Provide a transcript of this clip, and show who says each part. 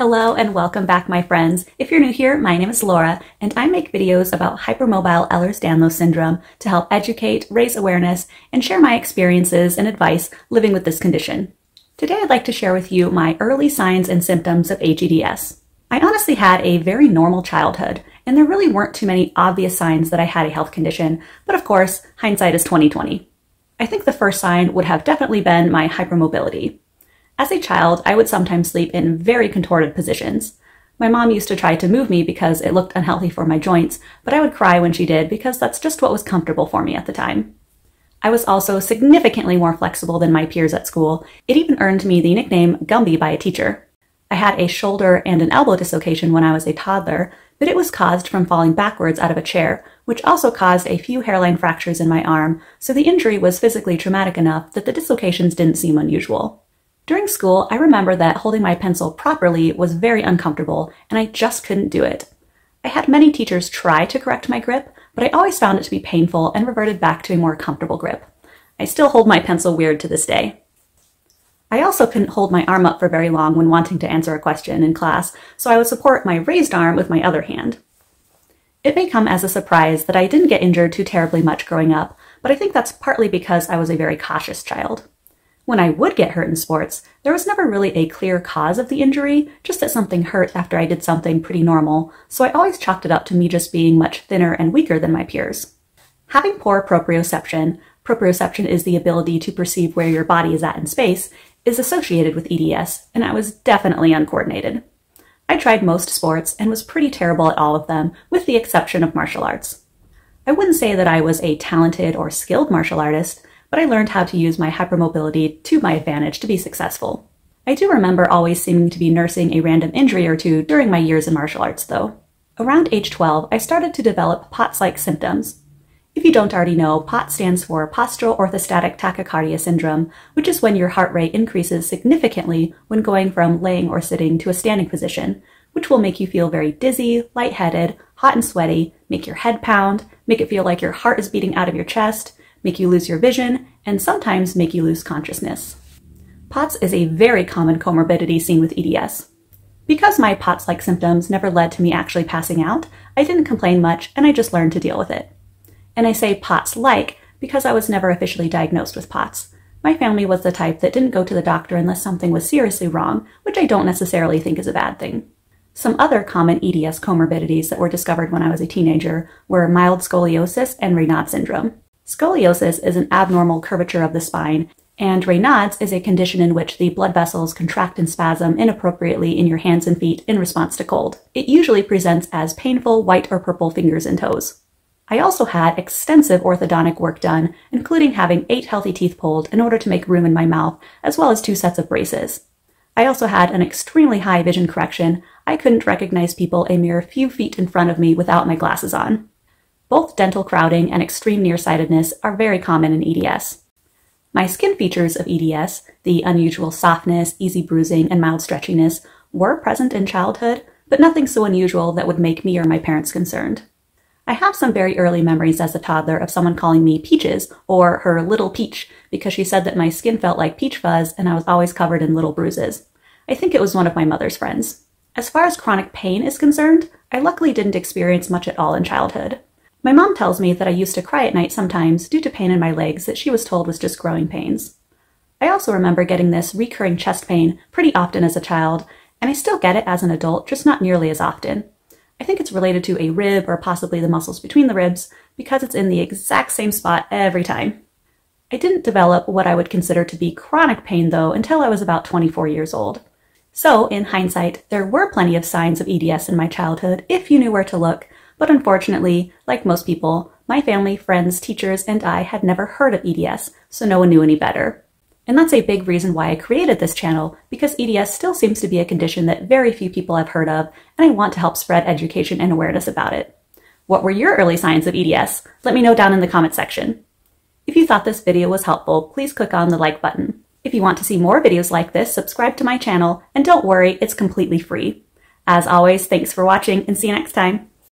Speaker 1: Hello and welcome back, my friends. If you're new here, my name is Laura, and I make videos about hypermobile Ehlers-Danlos syndrome to help educate, raise awareness, and share my experiences and advice living with this condition. Today, I'd like to share with you my early signs and symptoms of HEDS. I honestly had a very normal childhood, and there really weren't too many obvious signs that I had a health condition, but of course, hindsight is 2020. I think the first sign would have definitely been my hypermobility. As a child, I would sometimes sleep in very contorted positions. My mom used to try to move me because it looked unhealthy for my joints, but I would cry when she did because that's just what was comfortable for me at the time. I was also significantly more flexible than my peers at school. It even earned me the nickname Gumby by a teacher. I had a shoulder and an elbow dislocation when I was a toddler, but it was caused from falling backwards out of a chair, which also caused a few hairline fractures in my arm, so the injury was physically traumatic enough that the dislocations didn't seem unusual. During school, I remember that holding my pencil properly was very uncomfortable, and I just couldn't do it. I had many teachers try to correct my grip, but I always found it to be painful and reverted back to a more comfortable grip. I still hold my pencil weird to this day. I also couldn't hold my arm up for very long when wanting to answer a question in class, so I would support my raised arm with my other hand. It may come as a surprise that I didn't get injured too terribly much growing up, but I think that's partly because I was a very cautious child. When I would get hurt in sports, there was never really a clear cause of the injury, just that something hurt after I did something pretty normal, so I always chalked it up to me just being much thinner and weaker than my peers. Having poor proprioception, proprioception is the ability to perceive where your body is at in space, is associated with EDS, and I was definitely uncoordinated. I tried most sports and was pretty terrible at all of them, with the exception of martial arts. I wouldn't say that I was a talented or skilled martial artist, but I learned how to use my hypermobility to my advantage to be successful. I do remember always seeming to be nursing a random injury or two during my years in martial arts, though. Around age 12, I started to develop POTS-like symptoms. If you don't already know, POTS stands for Postural Orthostatic Tachycardia Syndrome, which is when your heart rate increases significantly when going from laying or sitting to a standing position, which will make you feel very dizzy, lightheaded, hot and sweaty, make your head pound, make it feel like your heart is beating out of your chest, make you lose your vision, and sometimes make you lose consciousness. POTS is a very common comorbidity seen with EDS. Because my POTS-like symptoms never led to me actually passing out, I didn't complain much and I just learned to deal with it. And I say POTS-like because I was never officially diagnosed with POTS. My family was the type that didn't go to the doctor unless something was seriously wrong, which I don't necessarily think is a bad thing. Some other common EDS comorbidities that were discovered when I was a teenager were mild scoliosis and Raynaud syndrome. Scoliosis is an abnormal curvature of the spine, and Raynaud's is a condition in which the blood vessels contract and spasm inappropriately in your hands and feet in response to cold. It usually presents as painful white or purple fingers and toes. I also had extensive orthodontic work done, including having eight healthy teeth pulled in order to make room in my mouth, as well as two sets of braces. I also had an extremely high vision correction. I couldn't recognize people a mere few feet in front of me without my glasses on. Both dental crowding and extreme nearsightedness are very common in EDS. My skin features of EDS, the unusual softness, easy bruising, and mild stretchiness, were present in childhood, but nothing so unusual that would make me or my parents concerned. I have some very early memories as a toddler of someone calling me Peaches or her little peach because she said that my skin felt like peach fuzz and I was always covered in little bruises. I think it was one of my mother's friends. As far as chronic pain is concerned, I luckily didn't experience much at all in childhood. My mom tells me that I used to cry at night sometimes due to pain in my legs that she was told was just growing pains. I also remember getting this recurring chest pain pretty often as a child, and I still get it as an adult, just not nearly as often. I think it's related to a rib or possibly the muscles between the ribs because it's in the exact same spot every time. I didn't develop what I would consider to be chronic pain though until I was about 24 years old. So, in hindsight, there were plenty of signs of EDS in my childhood if you knew where to look, but unfortunately, like most people, my family, friends, teachers, and I had never heard of EDS, so no one knew any better. And that's a big reason why I created this channel, because EDS still seems to be a condition that very few people have heard of, and I want to help spread education and awareness about it. What were your early signs of EDS? Let me know down in the comment section. If you thought this video was helpful, please click on the like button. If you want to see more videos like this, subscribe to my channel, and don't worry, it's completely free. As always, thanks for watching and see you next time.